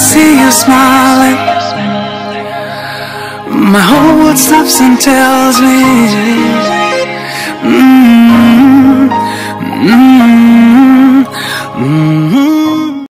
see you smiling. My whole world stops and tells me. Mm -hmm, mm -hmm, mm -hmm.